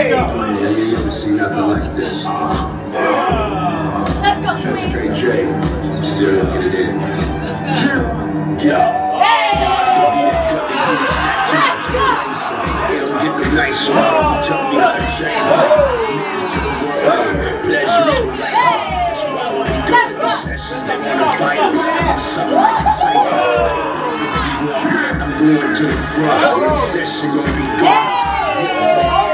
Hey! Man, you ain't never seen nothing like this. Let's go, Queen. Hey, Jay, still don't get it in. Yo. They don't get the nice one. Tell me how to change. Niggas to the world. Bless you. Swallow them dope sessions. They wanna fight us. Something like a cipher. I'm going to the front. Session gonna be gone.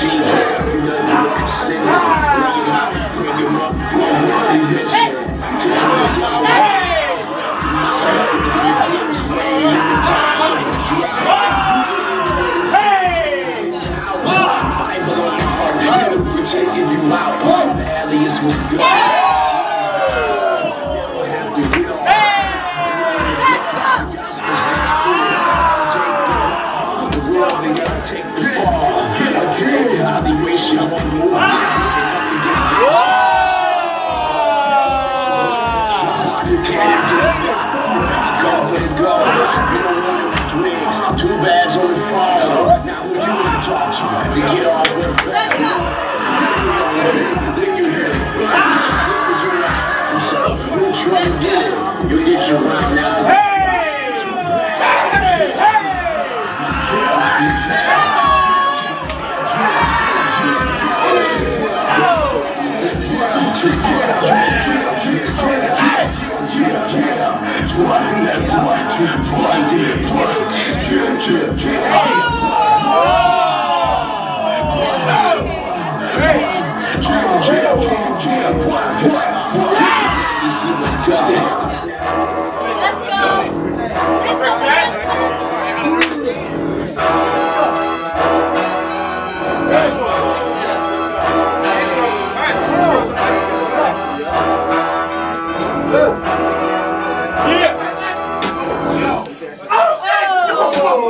Jesus. You know you upset. Bring take the Yeah, yeah, yeah.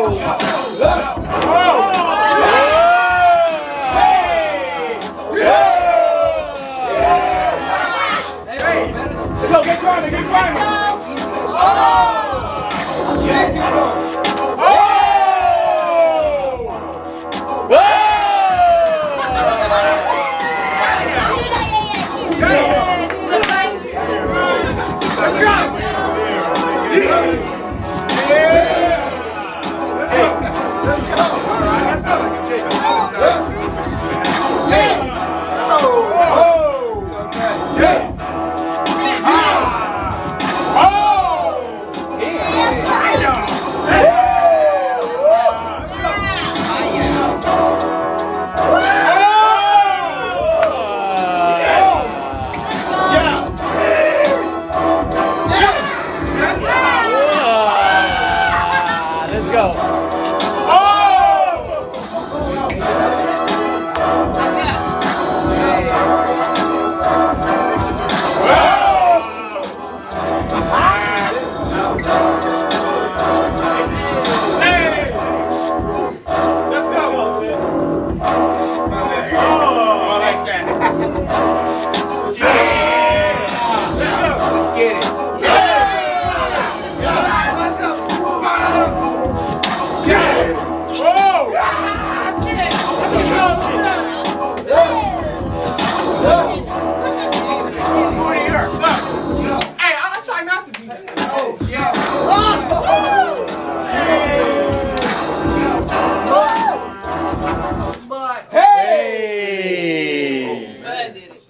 Let's go, get grinding, get grinding. Oh! Yeah. dele.